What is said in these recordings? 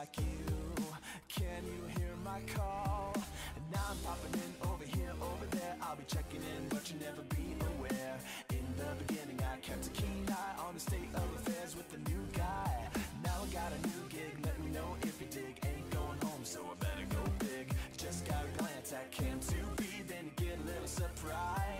like you. Can you hear my call? Now I'm popping in over here, over there. I'll be checking in, but you never be aware. In the beginning I kept a keen eye On the state of affairs with the new guy. Now I got a new gig, let me know if you dig. Ain't going home, so I better go big. Just got a glance at Cam to be, Then you get a little surprise.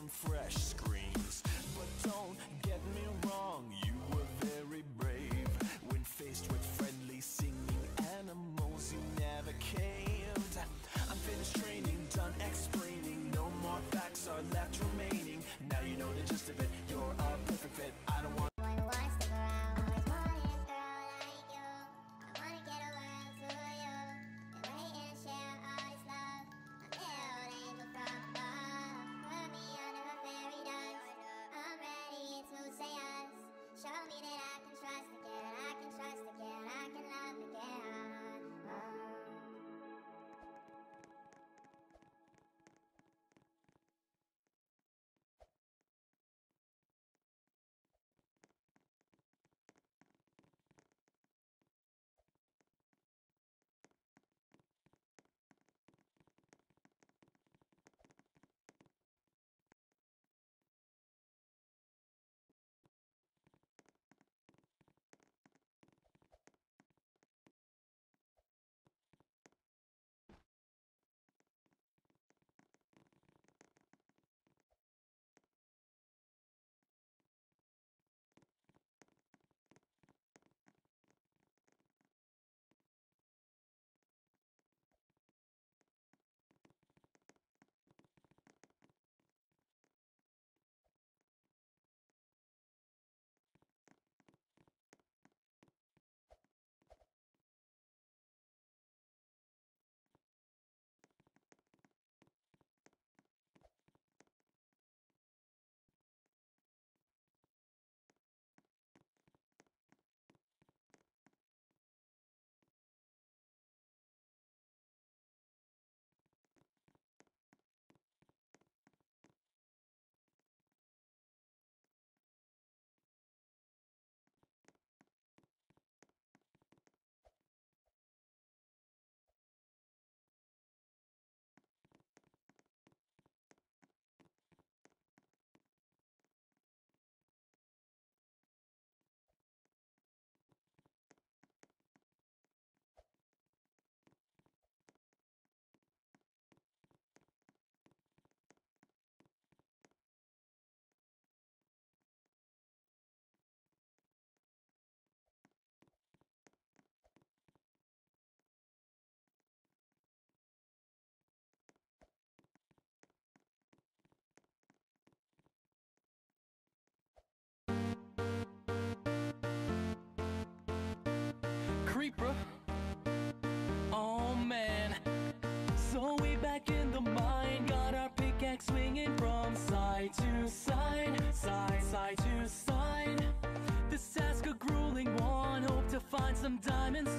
some fresh creeper. Oh man. So we back in the mine, got our pickaxe swinging from side to side, side, side to side. This task a grueling one, hope to find some diamonds